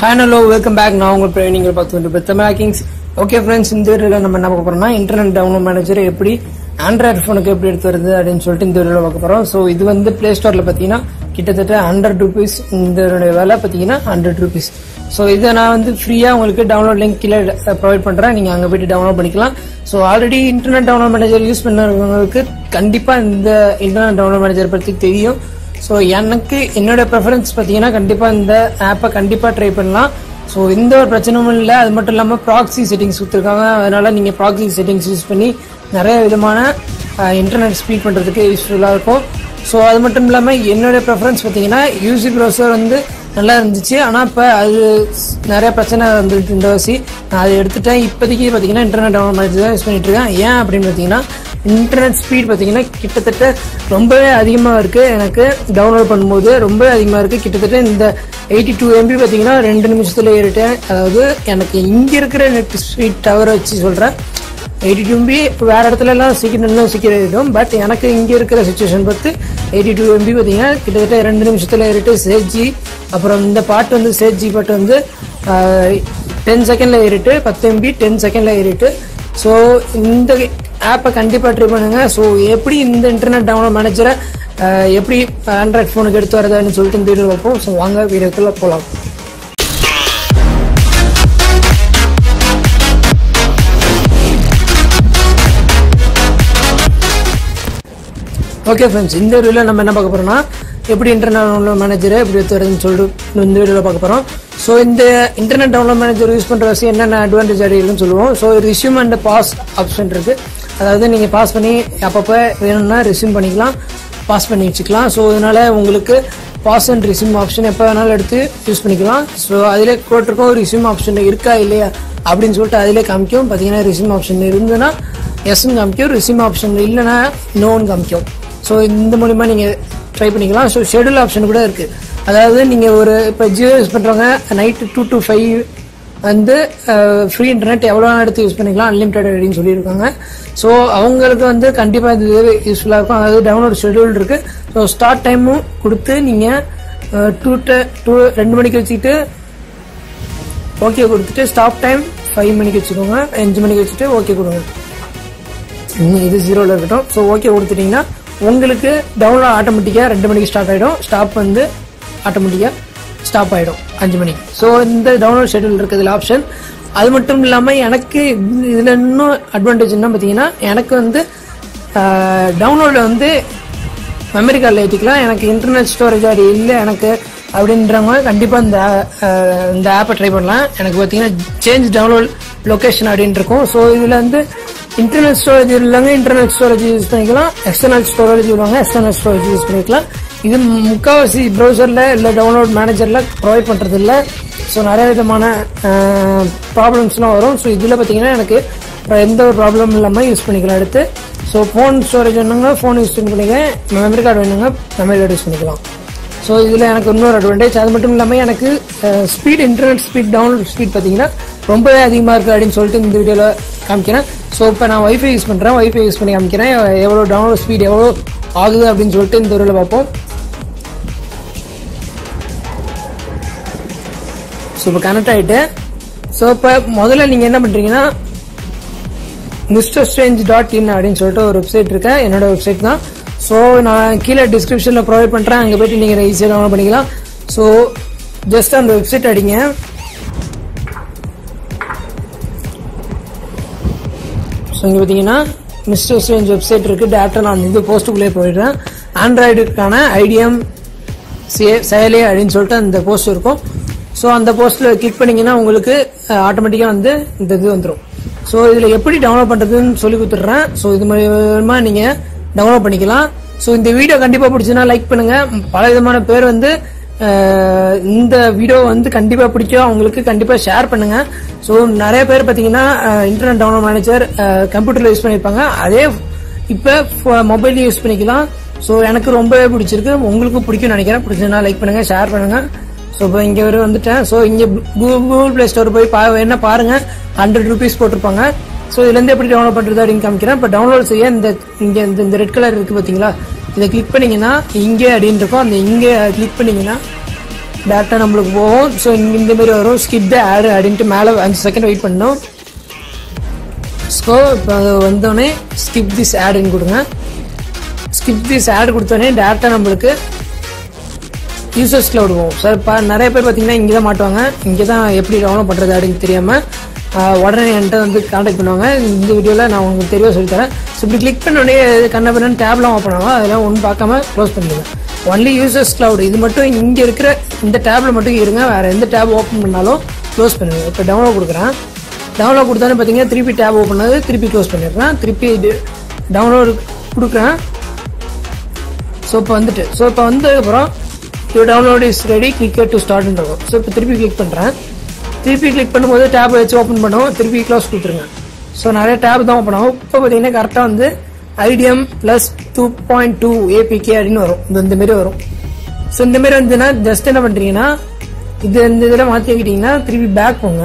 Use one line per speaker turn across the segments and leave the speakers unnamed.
Hi hello welcome back நான் உங்கள் பிர- நீங்கள் பார்த்து கொண்டு தமிழா கிங்ஸ். ஓகே ஃப்ரெண்ட்ஸ் இந்த வீடியோவில் நம்ம என்ன பார்க்க போகிறோம்னா இன்டர்நெட் டவுன்லோட் மேனேஜர் எப்படி ஆண்ட்ராய்டு ஃபோனுக்கு எப்படி எடுத்து வருது அப்படின்னு சொல்லிட்டு இந்த வீடியோவில் பார்க்க போகிறோம் ஸோ இது வந்து பிளே ஸ்டோரில் பார்த்தீங்கன்னா கிட்டத்தட்ட ஹண்ட்ரட் ருபீஸ் இந்த விலை பார்த்தீங்கன்னா ஹண்ட்ரட் ருபீஸ் ஸோ இதை நான் வந்து ஃப்ரீயாக உங்களுக்கு டவுன்லோட் லிங்க் கீழே ப்ரொவைட் பண்ணுறேன் நீங்கள் அங்கே போய்ட்டு டவுன்லோட் பண்ணிக்கலாம். So already internet download manager use பண்ணுறவங்களுக்கு கண்டிப்பாக இந்த இன்டர்நெட் டவுன்லோட் மேனேஜர் பற்றி தெரியும். ஸோ எனக்கு என்னோட ப்ரெஃபரன்ஸ் பார்த்தீங்கன்னா கண்டிப்பாக இந்த ஆப்பை கண்டிப்பாக ட்ரை பண்ணலாம். ஸோ எந்த ஒரு பிரச்சனையும் இல்லை. அது மட்டும் இல்லாமல் ப்ராக்ஸி செட்டிங்ஸ் கொடுத்துருக்காங்க. அதனால நீங்கள் ப்ராக்ஸி செட்டிங்ஸ் யூஸ் பண்ணி நிறைய விதமான இன்டர்நெட் ஸ்பீட் பண்ணுறதுக்கு யூஸ்ஃபுல்லாக இருக்கும். ஸோ அது மட்டும் இல்லாமல் என்னுடைய ப்ரெஃபரன்ஸ் பார்த்தீங்கன்னா யூசி ப்ரௌசர் வந்து நல்லா இருந்துச்சு. ஆனால் இப்போ அது நிறைய பிரச்சனை வந்துட்டு இந்த வசி நான் அதை எடுத்துட்டேன். இப்போதைக்கு பார்த்தீங்கன்னா இன்டர்நெட் டவுன்லோட் பண்ணி தான் யூஸ் பண்ணிட்டு இருக்கேன். ஏன் அப்படின்னு பார்த்தீங்கன்னா இன்டர்நெட் ஸ்பீட் பார்த்தீங்கன்னா கிட்டத்தட்ட ரொம்பவே அதிகமாக இருக்குது எனக்கு டவுன்லோட் பண்ணும்போது ரொம்பவே அதிகமாக இருக்குது கிட்டத்தட்ட இந்த எயிட்டி டூ எம்பி பார்த்தீங்கன்னா ரெண்டு நிமிஷத்தில் ஏறிட்டேன். அதாவது எனக்கு இங்கே இருக்கிற நெட் ஸ்பீட் டவர் வச்சு சொல்கிறேன் எயிட்டி டூ எம்பி இப்போ வேறு இடத்துலலாம் சீக்கிரம் சீக்கிரம் ஏறிடும். பட் எனக்கு இங்கே இருக்கிற சுச்சுவேஷன் பார்த்து எயிட்டி டூ எம்பி பார்த்தீங்கன்னா கிட்டத்தட்ட ரெண்டு நிமிஷத்தில் ஏறிட்டு சேஜி அப்புறம் இந்த பாட்டு வந்து சேஜி பாட்டு வந்து டென் செகண்டில் ஏறிட்டு பத்து எம்பி டென் செகண்டில் ஏறிட்டு. ஸோ இந்த ஆப்பை கண்டிப்பாக ட்ரை பண்ணுங்க. ஸோ எப்படி இந்த இன்டர்நெட் டவுன்லோட் மேனேஜரை எப்படி ஆண்ட்ராய்ட் ஃபோனுக்கு எடுத்து வரதுன்னு சொல்லிட்டு இந்த வீடியோ வைப்போம் ஸோ வாங்க வீடியோக்குள்ளே போகலாம் ஓகே ஃப்ரெண்ட்ஸ் இந்த வீடியோவில் நம்ம என்ன பார்க்க போகிறோம்னா எப்படி இன்டர்நெட் டவுன்லோட் மேனேஜரை எப்படி எடுத்து வரதுன்னு சொல்லிட்டு இந்த வீடியோவில் பார்க்க போகிறோம் ஸோ இந்த இன்டர்நெட் டவுன்லோட் மேனேஜர் யூஸ் பண்ணுற வசதி என்னென்ன அட்வான்டேஜ் அடையுதுன்னு சொல்லுவோம். So resume and pause option இருக்குது அதாவது நீங்கள் பாஸ் பண்ணி அப்பப்போ வேணும்னா ரிசியூம் பண்ணிக்கலாம். பாஸ் பண்ணி வச்சுக்கலாம். ஸோ இதனால் உங்களுக்கு பாஸ் அண்ட் ரிசியூம் ஆப்ஷன் எப்போ வேணாலும் எடுத்து யூஸ் பண்ணிக்கலாம். ஸோ அதிலே போட்டிருக்கோம் ரிசியூம் ஆப்ஷன் இருக்கா இல்லையா அப்படின்னு சொல்லிட்டு அதிலே காமிக்கும். பார்த்தீங்கன்னா ரிசியூம் ஆப்ஷன் இருந்ததுன்னா எஸ்ன்னு காமிக்கும். ரிசியூம் ஆப்ஷன் இல்லைன்னா நோன்னு காமிக்கும். ஸோ இந்த மூலிமா நீங்கள் ட்ரை பண்ணிக்கலாம். ஸோ ஷெடியூல் ஆப்ஷன் கூட இருக்குது அதாவது நீங்கள் ஒரு இப்போ ஜியோ யூஸ் பண்ணுறவங்க நைட்டு டூ டு ஃபைவ் வந்து ஃப்ரீ இன்டர்நெட் எவ்வளோ நேரம் எடுத்து யூஸ் பண்ணிக்கலாம் அன்லிமிட்டட் அப்படின்னு சொல்லியிருக்காங்க. ஸோ அவங்களுக்கு வந்து கண்டிப்பாக இது யூஸ்ஃபுல்லாக இருக்கும். அதாவது டவுன்லோட் ஷெடியூல் இருக்குது ஸோ ஸ்டார்ட் டைமும் கொடுத்து நீங்கள் டூ டூ ரெண்டு மணிக்கு வச்சுக்கிட்டு ஓகே கொடுத்துட்டு ஸ்டாப் டைம் ஃபைவ் மணிக்கு வச்சுக்கோங்க. அஞ்சு மணிக்கு வச்சுட்டு ஓகே கொடுங்க. இது ஜீரோவில் இருக்கட்டும். ஸோ ஓகே கொடுத்துட்டீங்கன்னா உங்களுக்கு டவுன்லோட் ஆட்டோமேட்டிக்காக ரெண்டு மணிக்கு ஸ்டார்ட் ஆகிடும் ஸ்டாப் வந்து ஆட்டோமேட்டிக்காக ஸ்டாப் ஆகிடும் அஞ்சு மணிக்கு ஸோ இந்த டவுன்லோட் ஷெட்யூல் இருக்குது ஆப்ஷன் அது மட்டும் இல்லாமல் எனக்கு இதில் இன்னும் அட்வான்டேஜ் என்ன பார்த்தீங்கன்னா எனக்கு வந்து டவுன்லோடில் வந்து மெமரி கார்டில் ஏற்றிக்கலாம் எனக்கு இன்டர்நெட் ஸ்டோரேஜ் அப்படி இல்லை எனக்கு அப்படின்றவங்க கண்டிப்பாக இந்த இந்த ஆப்பை ட்ரை பண்ணலாம். எனக்கு பார்த்தீங்கன்னா சேஞ்ச் டவுன்லோட் லொக்கேஷன் அப்படின்னு இருக்கும். ஸோ இதில் வந்து இன்டர்நெட் ஸ்டோரேஜ் இல்லைங்க இன்டர்நெட் ஸ்டோரேஜ் யூஸ் பண்ணிக்கலாம். எக்ஸ்டர்னல் ஸ்டோரேஜ் வருவாங்க எக்ஸ்டர்னல் ஸ்டோரேஜ் யூஸ் பண்ணிக்கலாம். இது முக்கால்வாசி ப்ரௌசரில் இல்லை டவுன்லோட் மேனேஜரில் ப்ரொவைட் பண்ணுறது இல்லை ஸோ நிறைய விதமான ப்ராப்ளம்ஸ்லாம் வரும். ஸோ இதில் பார்த்தீங்கன்னா எனக்கு எந்த ஒரு ப்ராப்ளமும் இல்லாமல் யூஸ் பண்ணிக்கலாம் எடுத்து ஸோ ஃபோன் ஸ்டோரேஜ் வேணுங்க ஃபோன் யூஸ் பண்ணிக்க மெமரி கார்டு வேணுங்க மெமரி கார்டு யூஸ் பண்ணிக்கலாம். ஸோ இதில் எனக்கு இன்னொரு அட்வான்டேஜ் அது மட்டும் இல்லாமல் எனக்கு speed internet speed download speed பார்த்தீங்கன்னா ரொம்பவே அதிகமாக இருக்குது அப்படின்னு சொல்லிட்டு இந்த வீடியோவில் காமிக்கிறேன். ஸோ இப்போ நான் வைஃபை யூஸ் பண்ணுறேன் ஒய்ஃபை யூஸ் பண்ணி காமிக்கிறேன். எவ்வளோ டவுன்லோட் ஸ்பீட் எவ்வளோ ஆகுது அப்படின்னு சொல்லிட்டு இந்த வீடியோவில் பார்ப்போம். ஸோ இப்போ கனெக்ட் ஆகிட்டு ஸோ இப்போ முதல்ல நீங்கள் என்ன பண்ணுறீங்கன்னா மிஸ்டர் ஸ்ட்ரேஞ்ச் டாட் இன் அப்படின்னு சொல்லிட்டு ஒரு வெப்சைட் இருக்கு. என்னோட வெப்சைட் தான். ஸோ நான் கீழே டிஸ்கிரிப்ஷனில் ப்ரொவைட் பண்ணுறேன் அங்கே போயிட்டு நீங்கள் ஈஸியாக டவுன்லோட் பண்ணிக்கலாம். ஸோ ஜஸ்ட் அந்த வெப்சைட் அடிங்க. ஸோ இங்கே பார்த்தீங்கன்னா மிஸ்டர் ஸ்ட்ரேஞ்ச் வெப்சைட் இருக்குது டேரக்டாக நான் இந்த போஸ்ட்டுக்குள்ளே போயிடுறேன். ஆண்ட்ராய்டுக்கான ஐடிஎம் செயலி அப்படின்னு சொல்லிட்டு அந்த போஸ்ட் இருக்கும். ஸோ அந்த போஸ்ட்டில் கிளிக் பண்ணீங்கன்னா உங்களுக்கு ஆட்டோமேட்டிக்காக வந்து இந்த இது வந்துடும் ஸோ இதில் எப்படி டவுன்லோட் பண்ணுறதுன்னு சொல்லி கொடுத்துட்றேன். ஸோ இது மூலமா நீங்கள் டவுன்லோட் பண்ணிக்கலாம். ஸோ இந்த வீடியோ கண்டிப்பாக பிடிச்சதுன்னா லைக் பண்ணுங்க. பல விதமான பேர் வந்து இந்த வீடியோ வந்து கண்டிப்பாக பிடிக்கும் அவங்களுக்கு கண்டிப்பாக ஷேர் பண்ணுங்க. ஸோ நிறைய பேர் பார்த்தீங்கன்னா இன்டர்நெட் டவுன்லோட் மேனேஜர் கம்ப்யூட்டரில் யூஸ் பண்ணியிருப்பாங்க அதே இப்போ மொபைல் யூஸ் பண்ணிக்கலாம். ஸோ எனக்கு ரொம்பவே பிடிச்சிருக்கு. உங்களுக்கும் பிடிக்கும்னு நினைக்கிறேன். பிடிச்சதுன்னா லைக் பண்ணுங்க ஷேர் பண்ணுங்க. ஸோ இப்போ இங்கே வரை வந்துட்டேன் ஸோ இங்கே கூகுள் ப்ளே ஸ்டோர் போய் பா என்ன பாருங்க ஹண்ட்ரட் ருபீஸ் போட்டிருப்பாங்க. ஸோ இதுலேருந்து எப்படி டவுன்லோட் பண்ணுறது அப்படின்னு காமிக்கிறேன். இப்போ டவுன்லோட் செய்ய இந்த இங்கே இந்த இந்த ரெட் கலர் இருக்குது பார்த்தீங்களா இதை கிளிக் பண்ணிங்கன்னா இங்கே அப்படின்னு இருக்கும். அந்த இங்கே கிளிக் பண்ணிங்கன்னா டேரெக்டாக நம்மளுக்கு போகும். ஸோ இந்த மாதிரி வரும். ஸ்கிப் த ஆடு அப்படின்ட்டு மேலே அஞ்சு செகண்ட் வெயிட் பண்ணணும். ஸோ இப்போ அது வந்தோடனே ஸ்கிப் திஸ் ஆடுன்னு கொடுங்க. ஸ்கிப் திஸ் ஆட் கொடுத்தோடனே டேரெக்டாக நம்மளுக்கு யூசர்ஸ் கிளவுட் போகும் சார் இப்போ நிறைய பேர் பார்த்தீங்கன்னா இங்கே தான் மாட்டுவாங்க. இங்கே தான் எப்படி டவுன்லோட் பண்ணுறது அப்படின்னு தெரியாமல் உடனே என்கிட்ட வந்து காண்டாக்ட் பண்ணுவாங்க. இந்த வீடியோவில் நான் உங்களுக்கு தெளிவாக சொல்லித்தரேன் ஸோ இப்படி கிளிக் பண்ணோடனே கண்ண பண்ணு டேப்லாம் ஓப்பன் ஆகும். அதெல்லாம் ஒன்றும் பார்க்காம க்ளோஸ் பண்ணிடுவேன் ஒன்லி யூசர்ஸ் கிளவுட் இது மட்டும் இங்கே இருக்கிற இந்த டேப்பில் மட்டும் இருங்க. வேறு எந்த டேப் ஓப்பன் பண்ணாலும் க்ளோஸ் பண்ணுங்க. இப்போ டவுன்லோட் கொடுக்குறேன். டவுன்லோட் கொடுத்தாலும் பார்த்தீங்கன்னா திருப்பி டேப் ஓப்பன் ஆகுது. திருப்பி க்ளோஸ் பண்ணிடுறேன். திருப்பி இது கொடுக்குறேன். ஸோ இப்போ வந்துட்டு. ஸோ இப்போ வந்ததுக்கப்புறம் you download is ready cricket to start இருக்கும் ஸோ இப்போ திருப்பி கிளிக் பண்ணுறேன் திருப்பி கிளிக் பண்ணும்போது டேப் வச்சு ஓப்பன் பண்ணுவோம் திருப்பி க்ளோஸ் கொடுத்துருங்க. ஸோ நிறைய டேப் தான் ஓப்பன் ஆகும். இப்போ பார்த்தீங்கன்னா கரெக்டாக வந்து IDM plus two point two APK அப்படின்னு வரும். இது இந்த மாரி வரும். ஸோ இந்த மாதிரி வந்துன்னா ஜஸ்ட் என்ன பண்ணுறீங்கன்னா இது இந்த இதில் மாற்றி வைக்கிட்டீங்கன்னா திருப்பி பேக் போங்க.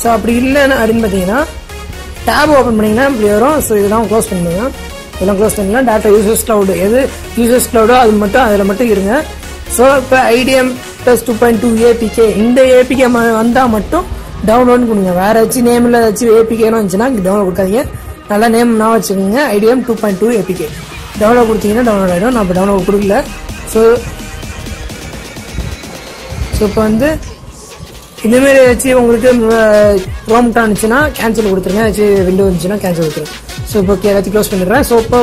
ஸோ அப்படி இல்லைன்னு அப்படின்னு பார்த்தீங்கன்னா டேப் ஓப்பன் பண்ணிங்கன்னா இப்படி வரும். ஸோ இதெல்லாம் க்ளோஸ் பண்ணுங்க இதெல்லாம் க்ளோஸ் பண்ணிக்கலாம். டேட்டா யூசர்ஸ் க்ளவுடு எது யூசர்ஸ் க்ளவுடோ அது மட்டும் அதில் மட்டும் இருங்க. ஸோ இப்போ IDM plus two point two APK இந்த ஏபிகே வந்தால் மட்டும் டவுன்லோட் கொடுங்க. வேற ஏதாச்சும் நேமில் ஏதாச்சும் ஏபிகேன்னு வந்துச்சுன்னா டவுன்லோட் கொடுக்காதீங்க. நல்லா நேம் நான் வச்சுக்கோங்க. IDM two point two APK download கொடுத்தீங்கன்னா டவுன்லோட் ஆகிடும் நான் இப்போ டவுன்லோட் கொடுக்கல. ஸோ ஸோ இப்போ வந்து இந்தமாரி ஏதாச்சும் உங்களுக்கு ப்ரோம்ட்டாக இருந்துச்சுன்னா கேன்சல் கொடுத்துருங்க. ஏதாச்சும் விண்டோ இருந்துச்சுன்னா கேன்சல் கொடுத்துருங்க. ஸோ இப்போ எல்லாத்தையும் க்ளோஸ் பண்ணிடுறேன். ஸோ இப்போ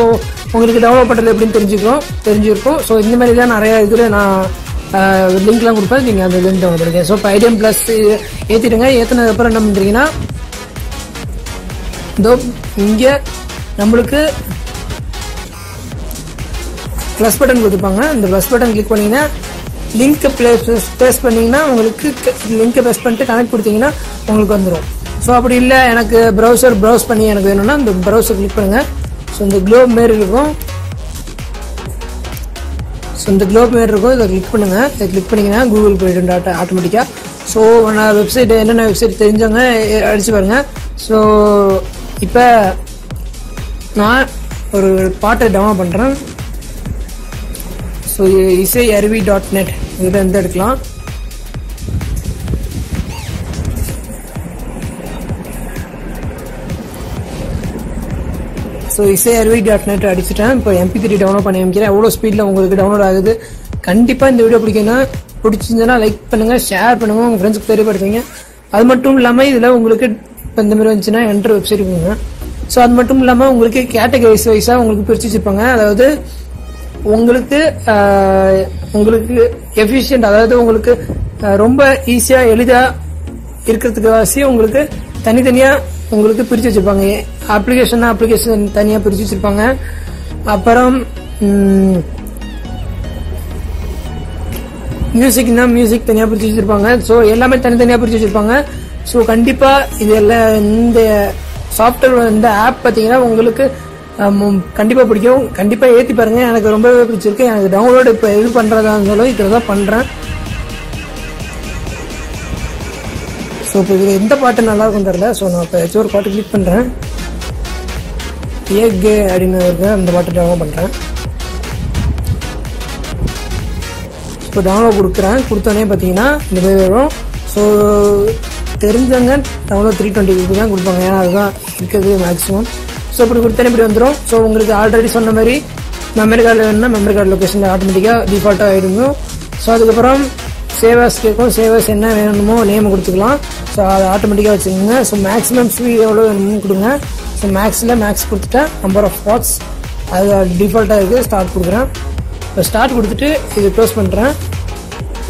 உங்களுக்கு டவுன்லோட் பண்ணுறது எப்படின்னு தெரிஞ்சுக்கிறோம். தெரிஞ்சிருக்கும். ஸோ இந்த மாதிரி தான் நிறைய இதில் நான் லிங்க்லாம் கொடுப்பேன். நீங்கள் அந்த லிங்க் டவுன் பண்ணுங்க ஸோ இப்போ ஐடிஎம் ப்ளஸ் ஏற்றிடுங்க ஏற்றினதுக்கப்புறம் என்ன பண்ணுறீங்கன்னா இதோ இங்கே நம்மளுக்கு ப்ளஸ் பட்டன் கொடுத்துருப்பாங்க. இந்த ப்ளஸ் பட்டன் கிளிக் பண்ணீங்கன்னா லிங்க்கை ப்ளேஸ் ப்ளேஸ் பண்ணீங்கன்னா உங்களுக்கு லிங்க்கை ப்ளஸ் பண்ணிட்டு கனெக்ட் கொடுத்தீங்கன்னா உங்களுக்கு வந்துடும் ஸோ அப்படி இல்லை. எனக்கு ப்ரௌசர் ப்ரௌஸ் பண்ணி எனக்கு வேணும்னா இந்த ப்ரௌசர் கிளிக் பண்ணுங்கள் ஸோ இந்த குளோப் மாரி இருக்கும். ஸோ இந்த க்ளோப் மாரி இருக்கும். இதை கிளிக் பண்ணுங்கள் இதை கிளிக் பண்ணிங்கன்னா கூகுள் போய்டும் டாட்டா ஆட்டோமேட்டிக்காக ஸோ நான் வெப்சைட் என்னென்ன வெப்சைட் தெரிஞ்சவங்க அடித்து பாருங்கள் ஸோ இப்போ நான் ஒரு பாட்டை டவுன்லோட் பண்ணுறேன் ஸோ இசை அருவி டாட் நெட் இதில் இருந்து எடுக்கலாம். ஸோ இசை அறுவை டாட் நெட் அடிச்சுட்டேன் இப்போ எம்பி த்ரீ டவுன்லோட் பண்ணி அமைக்கிறேன் எவ்வளோ ஸ்பீடில் உங்களுக்கு டவுன்லோட் ஆகுது. கண்டிப்பாக இந்த வீடியோ பிடிக்குன்னா பிடிச்சிருந்ததுன்னா லைக் பண்ணுங்கள் ஷேர் பண்ணுங்கள் உங்கள் ஃப்ரெண்ட்ஸுக்கு தெரியப்படுத்துங்க. அது மட்டும் இல்லாமல் இதில் உங்களுக்கு இப்போ இந்த மாதிரி வந்துச்சுன்னா என்ட்ரு வெப்சைட் போங்க ஸோ அது மட்டும் இல்லாமல் உங்களுக்கு கேட்டகரிஸ் வைஸாக உங்களுக்கு பிரித்து வச்சுருப்பாங்க. அதாவது உங்களுக்கு உங்களுக்கு எஃபிஷியன்ட் அதாவது உங்களுக்கு ரொம்ப ஈஸியாக எளிதாக இருக்கிறதுக்கு வாசி உங்களுக்கு தனித்தனியாக உங்களுக்கு பிரிச்சு வச்சிருப்பாங்க. அப்ளிகேஷன் அப்ளிகேஷன் தனியா பிரிச்சு வச்சிருப்பாங்க. அப்புறம் மியூசிக்னா மியூசிக் தனியா பிரிச்சு வச்சிருப்பாங்க. ஸோ எல்லாமே தனித்தனியா பிரிச்சு வச்சிருப்பாங்க. ஸோ கண்டிப்பா இது எல்லாம் இந்த சாஃப்ட்வேர் இந்த ஆப் பார்த்தீங்கன்னா உங்களுக்கு கண்டிப்பாக கண்டிப்பா பிடிக்கும். கண்டிப்பா ஏத்தி பாருங்க. எனக்கு ரொம்பவே பிடிச்சிருக்கு. எனக்கு டவுன்லோடு இப்போ இது பண்றதா இருந்தாலும் இதில் தான் பண்றேன். ஸோ இப்போ இதில் எந்த பாட்டு நல்லா இருக்கும் ஸோ நான் இப்போ ஏதாச்சும் ஒரு பாட்டு கிளிக் பண்ணுறேன் ஏக் அப்படின்னு இருக்கு அந்த பாட்டு டவுன்லோட் பண்ணுறேன் இப்போ டவுன்லோட் கொடுக்குறேன். கொடுத்தோன்னே பார்த்தீங்கன்னா இந்த மாதிரி வரும். ஸோ தெரிஞ்சவங்க டவுன்லோட் த்ரீ டுவெண்ட்டி தான் கொடுப்பாங்க. ஏன்னா அதுதான் இருக்கிறது மேக்ஸிமம் ஸோ இப்படி கொடுத்தோன்னே இப்படி வந்துடும் ஸோ உங்களுக்கு ஆல்ரெடி சொன்ன மாதிரி மெமரி கார்டில் வேணும்னா மெமரி கார்டு லொக்கேஷன் ஆட்டோமேட்டிக்காக டிஃபால்ட்டாக ஆகிடுங்க ஸோ அதுக்கப்புறம் சேவர்ஸ் கேட்கும் சேவர்ஸ் என்ன வேணுமோ நேம் கொடுத்துக்கலாம். ஸோ அதை ஆட்டோமேட்டிக்காக வச்சுக்கோங்க. ஸோ மேக்ஸிமம் ஸ்பீட் எவ்வளோ வேணுமோ கொடுங்க. ஸோ மேக்ஸில் மேக்ஸ் கொடுத்துட்டா நம்பர் ஆஃப் வாட்ஸ் அது டிஃபால்ட்டாக இருக்குது ஸ்டார்ட் கொடுக்குறேன். இப்போ ஸ்டார்ட் கொடுத்துட்டு இது க்ளோஸ் பண்ணுறேன்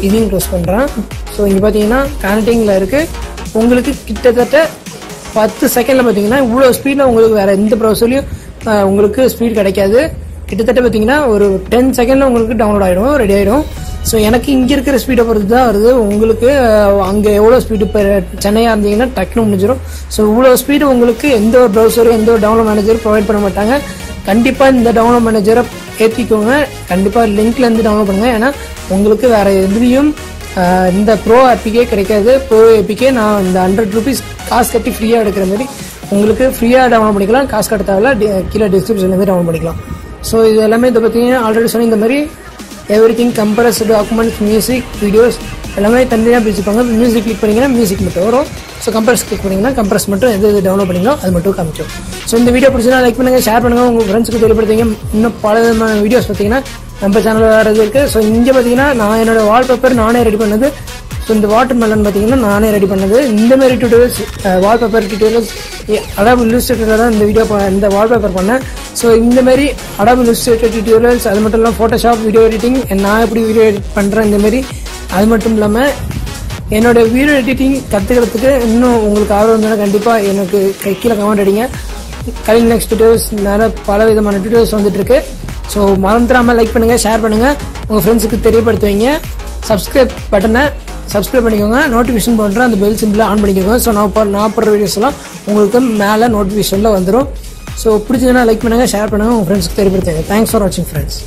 இதையும் க்ளோஸ் பண்ணுறேன் ஸோ இங்கே பார்த்தீங்கன்னா கனெக்டிங்கில் இருக்குது உங்களுக்கு கிட்டத்தட்ட பத்து செகண்டில் பார்த்தீங்கன்னா இவ்வளோ ஸ்பீடில் உங்களுக்கு வேறு எந்த ப்ரௌசர்லையும் உங்களுக்கு ஸ்பீட் கிடைக்காது. கிட்டத்தட்ட பார்த்தீங்கன்னா ஒரு டென் செகண்டில் உங்களுக்கு டவுன்லோட் ஆகிடும் ரெடி ஆகிடும் ஸோ எனக்கு இங்கே இருக்கிற ஸ்பீடை பொறுத்து தான் வருது. உங்களுக்கு அங்கே எவ்வளோ ஸ்பீடு இப்போ சென்னையாக இருந்தீங்கன்னா டக்குனு முடிஞ்சிடும் ஸோ இவ்வளோ ஸ்பீடு உங்களுக்கு எந்த ஒரு ப்ரௌசரும் எந்த ஒரு டவுன்லோட் மேனேஜரும் ப்ரொவைட் பண்ண மாட்டாங்க. கண்டிப்பாக இந்த டவுன்லோட் மேனேஜரை ஏற்றிக்கோங்க கண்டிப்பாக லிங்க்லேருந்து டவுன்லோட் பண்ணுங்கள் ஏன்னா உங்களுக்கு வேறு எதுலேயும் இந்த ப்ரோ ஆப்பிக்கே கிடைக்காது. ப்ரோ ஆப்பிக்கே நான் இந்த ஹண்ட்ரட் ருபீஸ் காசு கட்டி ஃப்ரீயாக எடுக்கிற மாதிரி உங்களுக்கு ஃப்ரீயாக டவுன்லோட் பண்ணிக்கலாம். காசு கட்ட தேவையில்ல. கீழே டிஸ்கிரிப்ஷன்லேருந்து டவுன்லோட் பண்ணிக்கலாம். ஸோ இது எல்லாமே இதை பார்த்தீங்கன்னா ஆல்ரெடி சொன்ன இந்த மாதிரி everything documents music videos எல்லாமே தனியாக பிரிச்சுப்பாங்க. மியூசிக் கிளிக் பண்ணிங்கன்னா மியூசிக் மட்டும் வரும். ஸோ கம்ப்ரஸ் கிளிக் பண்ணிங்கன்னா கம்ப்ரஸ் மட்டும் எது எது டவுன்லோட் பண்ணிங்களோ அது மட்டும் காமிக்கும். ஸோ இந்த வீடியோ பிடிச்சினா லைக் பண்ணுங்கள் ஷேர் பண்ணுங்கள் உங்கள் ஃப்ரெண்ட்ஸுக்கு தெரியப்படுத்துங்க. இன்னும் பல விதமான வீடியோஸ் பார்த்தீங்கன்னா நம்ம சேனலில் வேறு இருக்குது ஸோ இங்கே பார்த்தீங்கன்னா நான் என்னோடய வால்பேப்பர் நானே ரெடி பண்ணது ஸோ இந்த வாட்டர் மெலன் பார்த்தீங்கன்னா நானே ரெடி பண்ணது. இந்த மாதிரி டியூட்டோரியல்ஸ் வால்பேப்பர் டியூட்டோரியல்ஸ் அடாப் இல்லுஸ்ட்ரேட்டரில் தான் இந்த வீடியோ இந்த வால்பேப்பர் பண்ணேன். ஸோ இந்த மாதிரி அடாப் இல்லுஸ்ட்ரேட்டர் டியூட்டோரியல்ஸ் அது மட்டும் இல்லாமல் ஃபோட்டோஷாப் வீடியோ எடிட்டிங் நான் எப்படி வீடியோ எடிட் பண்ணுறேன் இந்த மாதிரி அது மட்டும் இல்லாமல் என்னோட வீடியோ எடிட்டிங் கற்றுக்கிறதுக்கு இன்னும் உங்களுக்கு ஆர்வம் இருந்தால் கண்டிப்பாக எனக்கு கீழே கமெண்ட் அடிங்க. கலிங் நெக்ஸ்ட் டியூட்டோரியல்ஸ் நிறைய பல விதமான டியூட்டோரியல்ஸ் வந்துட்டுருக்கு ஸோ மறந்துடாமல் லைக் பண்ணுங்கள் ஷேர் பண்ணுங்கள் உங்கள் ஃப்ரெண்ட்ஸுக்கு தெரியப்படுத்துவீங்க. சப்ஸ்கிரைப் பட்டனை சப்ஸ்கிரைப் பண்ணிக்கோங்க. நோட்டிஃபிகேஷன் பண்ணுற அந்த பெல் சிம்பிளை ஆன் பண்ணிக்கோங்க. ஸோ நான் இப்போ நான் போடுற வீடியோஸ்லாம் உங்களுக்கு மேலே நோட்டிஃபிகேஷனில் வந்துடும் ஸோ பிடிச்சதுன்னா லைக் பண்ணுங்கள் ஷேர் பண்ணுங்கள் உங்கள் ஃப்ரெண்ட்ஸ்க்கு தெரியப்படுத்துங்க தேங்க்ஸ் ஃபார் வாட்சிங் ஃப்ரெண்ட்ஸ்